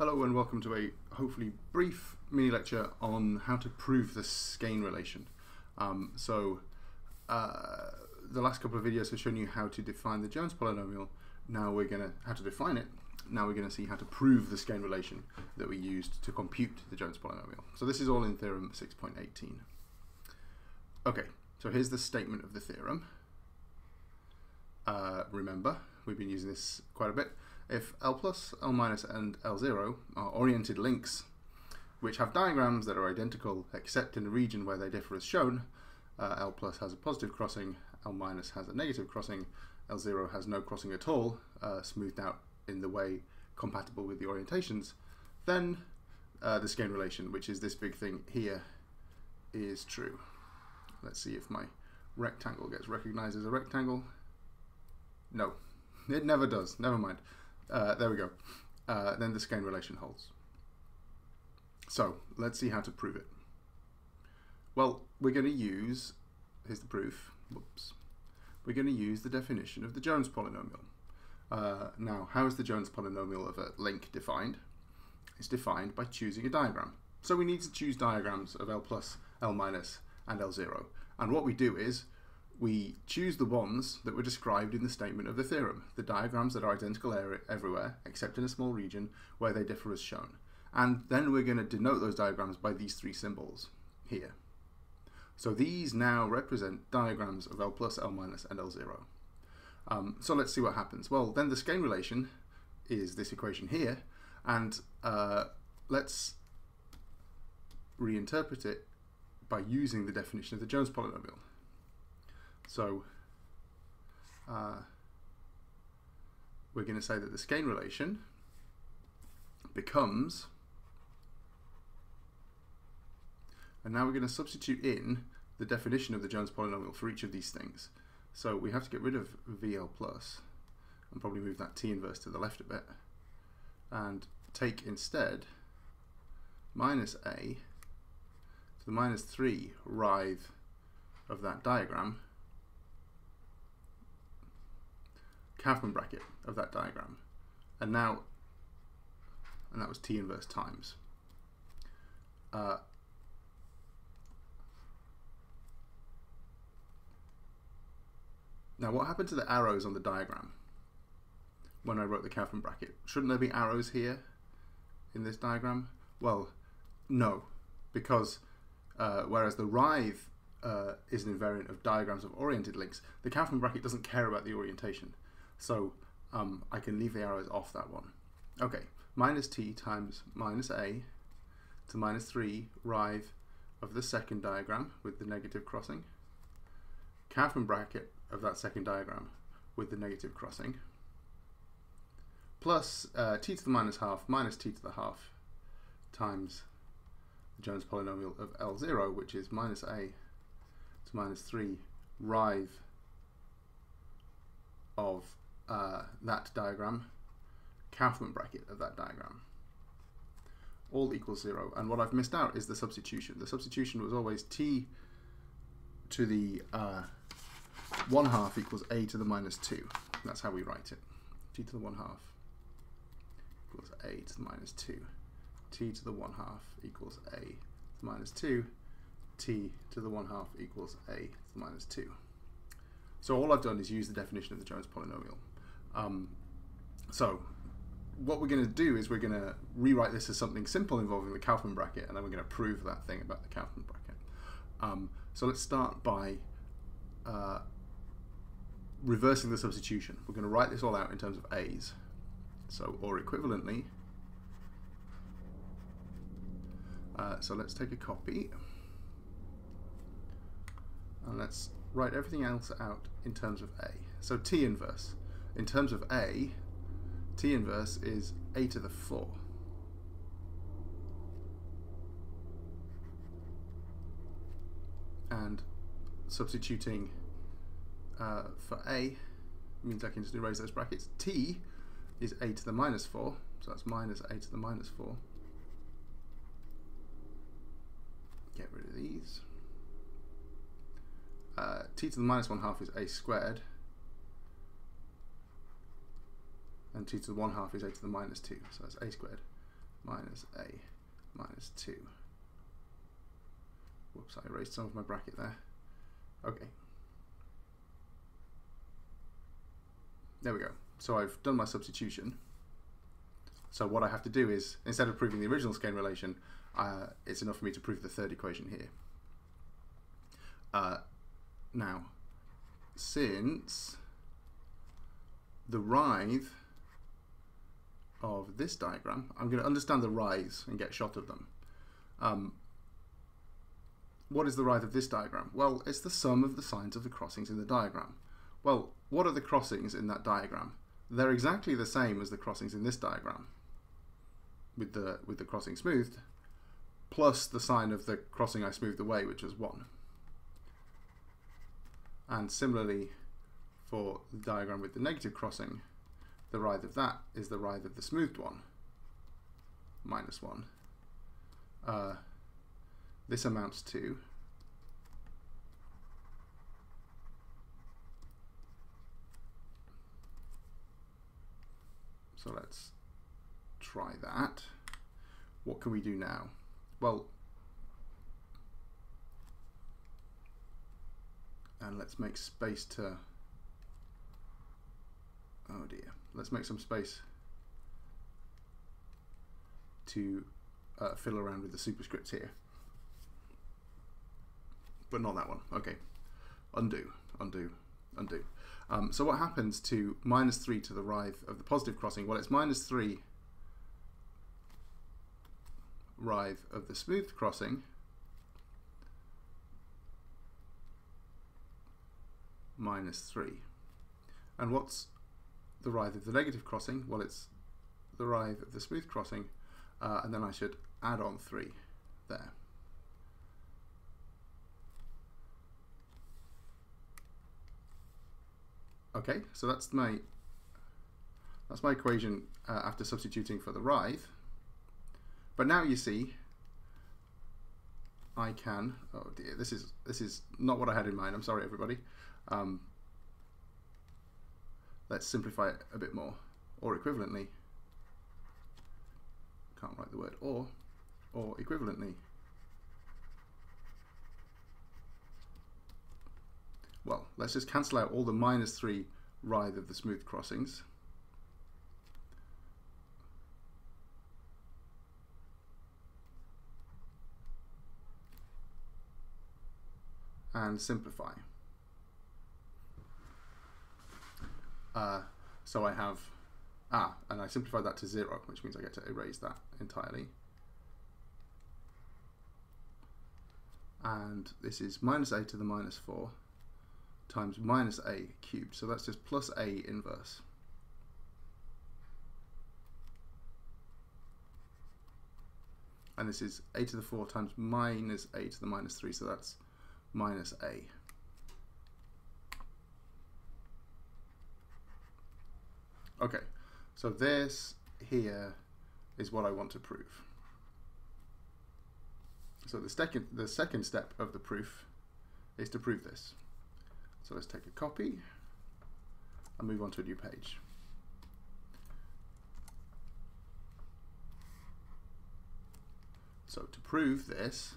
Hello and welcome to a hopefully brief mini lecture on how to prove the skein relation. Um, so uh, the last couple of videos have shown you how to define the Jones polynomial. Now we're going to how to define it. Now we're going to see how to prove the skein relation that we used to compute the Jones polynomial. So this is all in theorem 6.18. Okay, so here's the statement of the theorem. Uh, remember, we've been using this quite a bit. If L plus, L minus, and L0 are oriented links which have diagrams that are identical except in the region where they differ as shown, uh, L plus has a positive crossing, L minus has a negative crossing, L0 has no crossing at all, uh, smoothed out in the way compatible with the orientations, then uh, the skein relation, which is this big thing here, is true. Let's see if my rectangle gets recognized as a rectangle. No, it never does. Never mind. Uh, there we go. Uh, then the skein relation holds. So let's see how to prove it. Well, we're going to use, here's the proof, whoops. We're going to use the definition of the Jones polynomial. Uh, now, how is the Jones polynomial of a link defined? It's defined by choosing a diagram. So we need to choose diagrams of L plus, L minus, and L0. And what we do is we choose the ones that were described in the statement of the theorem, the diagrams that are identical everywhere except in a small region where they differ as shown. And then we're going to denote those diagrams by these three symbols here. So these now represent diagrams of L plus, L minus, and L0. Um, so let's see what happens. Well, then the skein relation is this equation here, and uh, let's reinterpret it by using the definition of the Jones polynomial. So uh, we're going to say that the skein relation becomes, and now we're going to substitute in the definition of the Jones polynomial for each of these things. So we have to get rid of VL plus and probably move that T inverse to the left a bit and take instead minus A to the minus 3 writhe of that diagram Kauffman bracket of that diagram. And now, and that was T inverse times. Uh, now what happened to the arrows on the diagram when I wrote the Kauffman bracket? Shouldn't there be arrows here in this diagram? Well, no, because uh, whereas the writhe uh, is an invariant of diagrams of oriented links, the Kauffman bracket doesn't care about the orientation. So um, I can leave the arrows off that one. Okay, minus t times minus a to minus 3 writhe of the second diagram with the negative crossing, Kauffman bracket of that second diagram with the negative crossing, plus uh, t to the minus half minus t to the half times the Jones polynomial of L0, which is minus a to minus 3 writhe of uh, that diagram, Kauffman bracket of that diagram, all equals zero. And what I've missed out is the substitution. The substitution was always t to the uh, 1 half equals a to the minus 2. That's how we write it. t to the 1 half equals a to the minus 2. t to the 1 half equals a to the minus 2. t to the 1 half equals a to the minus 2. So all I've done is use the definition of the Jones polynomial. Um, so what we're going to do is we're going to rewrite this as something simple involving the Kauffman bracket, and then we're going to prove that thing about the Kauffman bracket. Um, so let's start by uh, reversing the substitution. We're going to write this all out in terms of a's. So, or equivalently, uh, so let's take a copy, and let's write everything else out in terms of a. So t inverse in terms of A, T inverse is A to the 4. And substituting uh, for A means I can just erase those brackets. T is A to the minus 4, so that's minus A to the minus 4. Get rid of these. Uh, t to the minus 1 half is A squared. And 2 to the 1 half is a to the minus 2, so that's a squared. minus a minus 2. Whoops, I erased some of my bracket there. Okay. There we go. So I've done my substitution. So what I have to do is, instead of proving the original skein relation, uh, it's enough for me to prove the third equation here. Uh, now, since the writhe of this diagram, I'm going to understand the writhe and get shot of them. Um, what is the writhe of this diagram? Well, it's the sum of the signs of the crossings in the diagram. Well, what are the crossings in that diagram? They're exactly the same as the crossings in this diagram with the with the crossing smoothed, plus the sign of the crossing I smoothed away, which is 1. And similarly, for the diagram with the negative crossing, the writhe of that is the writhe of the smoothed one, minus 1. Uh, this amounts to So let's try that. What can we do now? Well, and let's make space to, oh dear, let's make some space to uh, fiddle around with the superscripts here. But not that one. Okay. Undo, undo, undo. Um, so what happens to minus 3 to the right of the positive crossing? Well, it's minus 3 writhe of the smooth crossing minus 3. And what's the writhe of the negative crossing? Well, it's the writhe of the smooth crossing, uh, and then I should add on 3 there. Okay, so that's my that's my equation uh, after substituting for the writhe. But now you see, I can. Oh dear, this is this is not what I had in mind. I'm sorry, everybody. Um, let's simplify it a bit more, or equivalently. Can't write the word or, or equivalently. Well, let's just cancel out all the minus 3 writhe of the smooth crossings. and simplify. Uh, so I have, ah, and I simplify that to 0, which means I get to erase that entirely. And this is minus a to the minus 4 times minus a cubed. So that's just plus a inverse. And this is a to the 4 times minus a to the minus 3, so that's minus a. Okay, so this here is what I want to prove. So the second, the second step of the proof is to prove this. So let's take a copy and move on to a new page. So to prove this,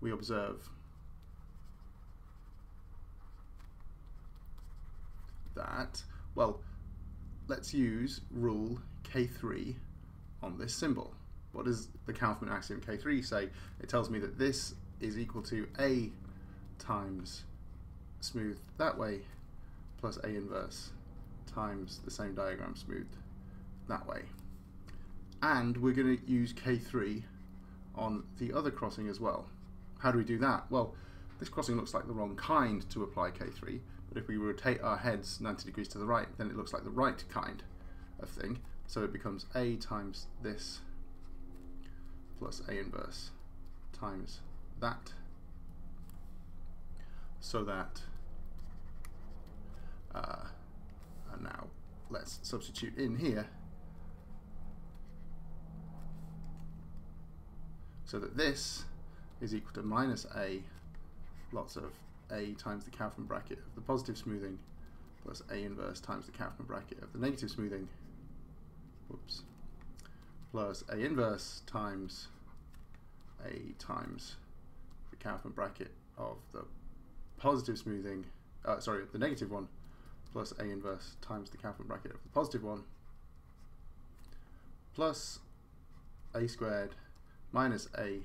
we observe that, well, let's use rule K3 on this symbol. What does the Kauffman axiom K3 say? It tells me that this is equal to A times smooth that way plus A inverse times the same diagram smoothed that way. And we're going to use K3 on the other crossing as well. How do we do that? Well, this crossing looks like the wrong kind to apply K3, but if we rotate our heads 90 degrees to the right, then it looks like the right kind of thing. So it becomes A times this plus A inverse times that so that uh, and now let's substitute in here so that this is equal to minus a lots of a times the Kauffman bracket of the positive smoothing plus a inverse times the Kauffman bracket of the negative smoothing. Whoops, plus A inverse times A times the Kauffman bracket of the positive smoothing, uh, sorry, the negative one, plus A inverse times the Kauffman bracket of the positive one, plus A squared minus A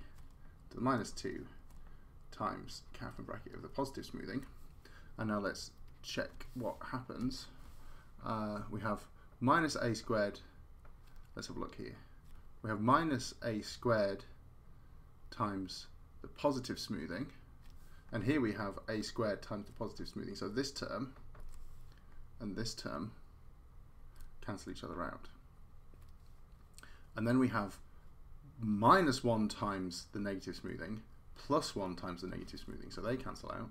to the minus 2 times Kauffman bracket of the positive smoothing. And now let's check what happens. Uh, we have minus A squared, let's have a look here. We have minus A squared times the positive smoothing and here we have a squared times the positive smoothing. So this term and this term cancel each other out. And then we have minus 1 times the negative smoothing plus 1 times the negative smoothing. So they cancel out.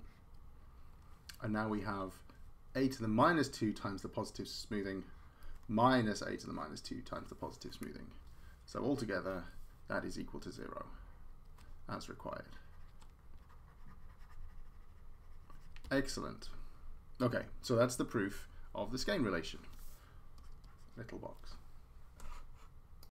And now we have a to the minus 2 times the positive smoothing minus a to the minus 2 times the positive smoothing. So altogether, that is equal to 0 as required. Excellent. Okay, so that's the proof of the Skein relation. Little box.